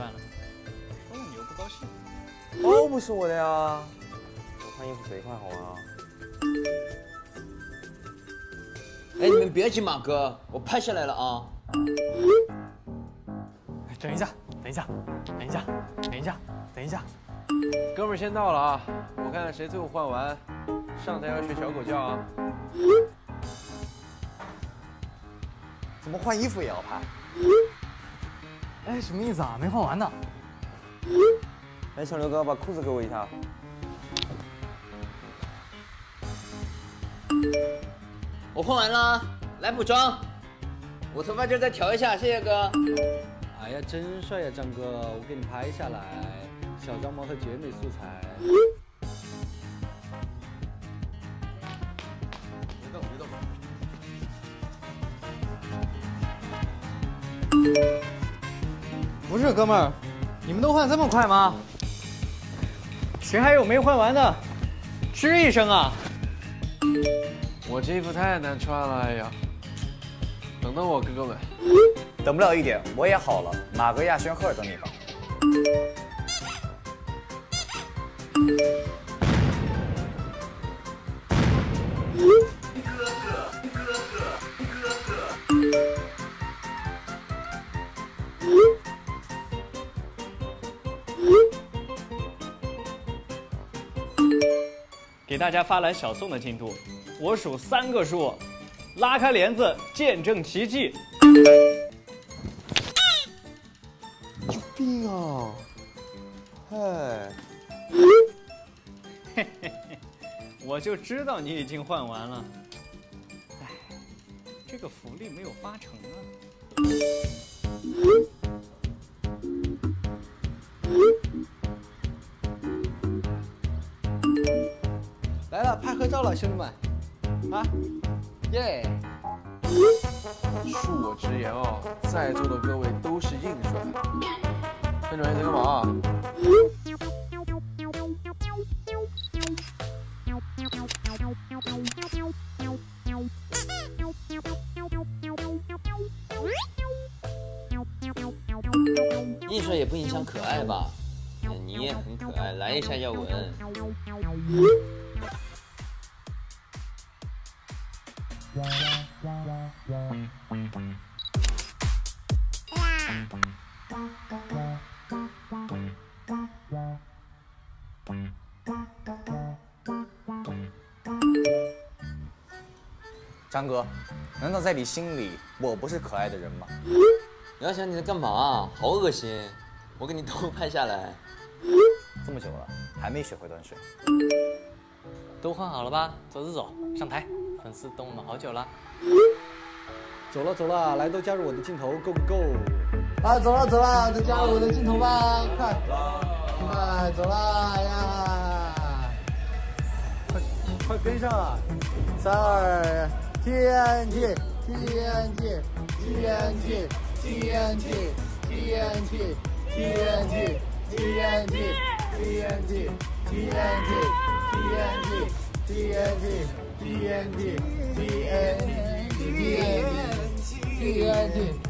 算了，说了你又不高兴。包不是我的呀，我换衣服谁换好啊？哎，你们别急嘛，哥，我拍下来了啊。等一下，等一下，等一下，等一下，等一下，哥们儿先到了啊！我看看谁最后换完，上台要学小狗叫啊！怎么换衣服也要拍？哎，什么意思啊？没换完呢。哎，小刘哥，把裤子给我一下。我换完了，来补妆。我头发这再调一下，谢谢哥。哎呀，真帅呀，张哥，我给你拍下来，小张模特绝美素材。别动，别动。不是，哥们儿，你们都换这么快吗？谁还有没换完的？吱一声啊！我这衣服太难穿了，哎呀！等等我，哥哥们。等不了一点，我也好了。马格亚轩赫尔等你吧。给大家发来小宋的进度，我数三个数，拉开帘子见证奇迹。有病啊！嗨，嘿嘿嘿，我就知道你已经换完了。哎，这个福利没有发成啊。拍合照了，兄弟们。啊，耶！恕我直言哦，在座的各位都是硬帅。班长，你在干嘛啊？硬帅也不影响可爱吧？你也很可爱，来一下耀文。张哥，难道在你心里我不是可爱的人吗？你要想你在干嘛？好恶心！我给你偷 拍下来。这么久了，还没学会端水。都换好了吧？走走走，上台，粉丝等我们好久了。走了走了，来都加入我的镜头，Go Go Go！啊，走了走了，都加入我的镜头吧，快，快走啦呀！快快跟上啊！三二，TNT TNT TNT TNT TNT TNT TNT TNT TNT TNT TNG, TNG, TNG, TNG, TNG.